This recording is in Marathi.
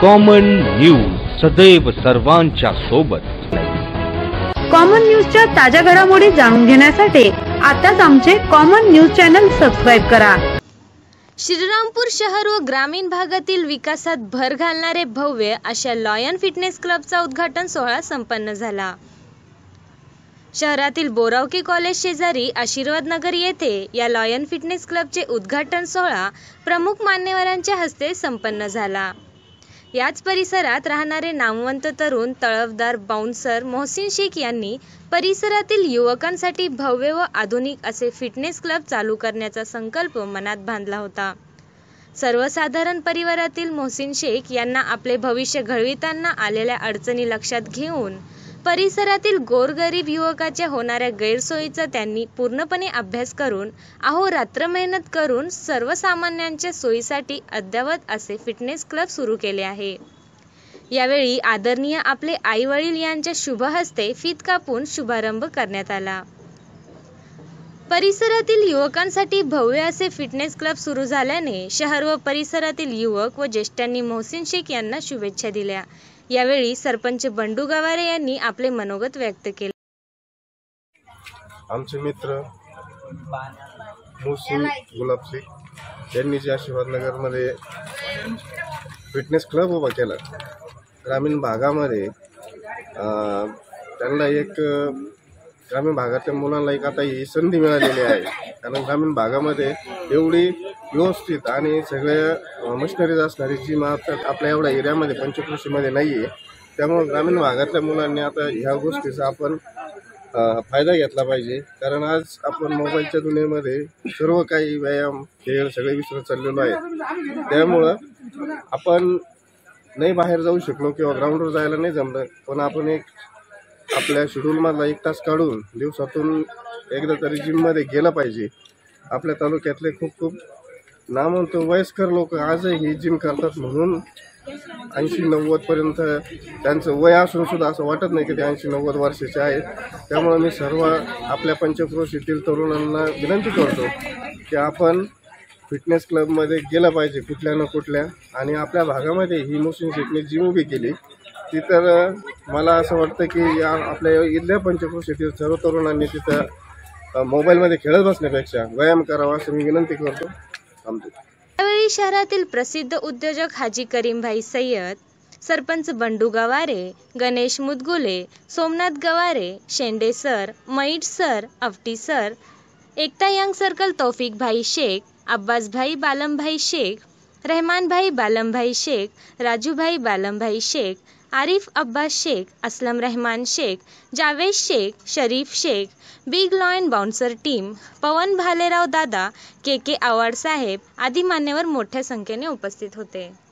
कॉमन न्यूज सदैव सर्वांच्या सोबत. कॉमन न्यूजच्या ताज्या घडामोडी जाणून घेण्यासाठी आताच आमचे कॉमन न्यूज चॅनल सबस्क्राईब करा. श्रीरामपूर शहर व ग्रामीण भागातील विकासात भर घालणारे भव्य अशा लॉयन फिटनेस क्लबचा उद्घाटन सोहळा संपन्न झाला. शहरातील बोरावकी कॉलेज शेजारी आशीर्वाद नगर येथे या लॉयन फिटनेस क्लबचे उद्घाटन सोहळा प्रमुख मान्यवरांच्या हस्ते संपन्न झाला. याच परिसरात राहणारे नामवंत तरुण तळफदार बाउन्सर मोहसिन शेख यांनी परिसरातील युवकांसाठी भव्य व आधुनिक असे फिटनेस क्लब चालू करण्याचा संकल्प मनात बांधला होता. सर्वसाधारण परिवारातील मोहसिन शेख यांना आपले भविष्य घडविताना आलेल्या अडचणी लक्षात घेऊन परिसरातील गोरगरीब युवकाच्या होणाऱ्या गैरसोयीचा त्यांनी पूर्णपणे अभ्यास करून अहोरात्र मेहनत करून सर्वसामान्यांच्या सोयीसाठी अद्ययावत असे फिटनेस क्लब सुरू केले आहे. यावेळी आदरणीय आपले आई वडील यांच्या शुभ हस्ते फीत कापून शुभारंभ करण्यात आला. परिसरातील युवकांसाठी भव्य असे फिटनेस क्लब सुरू झाल्याने शहर व परिसरातील युवक व ज्येष्ठांनी मोहसिन शेख यांना शुभेच्छा दिल्या. यावेळी सरपंच बंडू गवारे यांनी आपले मनोगत व्यक्त केले. आमचे मित्र गुलाब शेख यांनी जे आशीर्वाद नगरमध्ये फिटनेस क्लब उभा केला ग्रामीण भागामध्ये त्यांना एक ग्रामीण भागातल्या मुलांना एक आता ही संधी मिळालेली आहे. कारण ग्रामीण भागामध्ये एवढी व्यवस्थित आणि सगळ्या मशिनरीज असणारी जी आता आपल्या एवढ्या एरियामध्ये पंचकृषीमध्ये नाही आहे त्यामुळं ग्रामीण भागातल्या मुलांनी आता ह्या गोष्टीचा आपण फायदा घेतला पाहिजे. कारण आज आपण मोबाईलच्या दुनियेमध्ये सर्व काही व्यायाम खेळ सगळे विसरत चाललेलो आहे. त्यामुळं आपण नाही बाहेर जाऊ शकलो किंवा ग्राउंडवर जायला नाही जमलं. पण आपण एक आपल्या शेड्यूलमधला एक तास काढून दिवसातून एकदा तरी जिममध्ये गेलं पाहिजे. आपल्या तालुक्यातले खूप खूप नामवंत वयस्कर लोक आजही जिम करतात म्हणून ऐंशी नव्वदपर्यंत त्यांचं वय असून सुद्धा असं वाटत नाही की ते ऐंशी नव्वद वर्षाचे आहेत. त्यामुळे मी सर्व आपल्या पंचक्रोशीतील तरुणांना विनंती करतो की आपण फिटनेस क्लबमध्ये गेलं पाहिजे कुठल्या ना कुठल्या. आणि आपल्या भागामध्ये ही मोशन शेटने जिम उभी केली. ती तर मला असं वाटतं की या आपल्या इथल्या पंचक्रोशीतील सर्व तरुणांनी तिथं मोबाईलमध्ये खेळत बसण्यापेक्षा व्यायाम करावा असं मी विनंती करतो. थांबतो यावेळी शहरातील प्रसिद्ध उद्योजक हाजी करीमभाई सय्यद सरपंच बंडू गवारे गणेश मुदगुले सोमनाथ गवारे शेंडे सर मईट sir अफटी sir Ekta young circle Taufiq bhai Shaikh Abbas bhai Balambhai Shaikh Rahman bhai Balambhai Shaikh Rajubhai Balambhai Shaikh Arif Abbas Shaikh Aslam Rahman Shaikh Javed Shaikh Sharif Shaikh big lion bouncer team Pawan Bhalerao dada K K आवाड साहेब आदी मान्यवर मोठ्या संख्येने उपस्थित होते.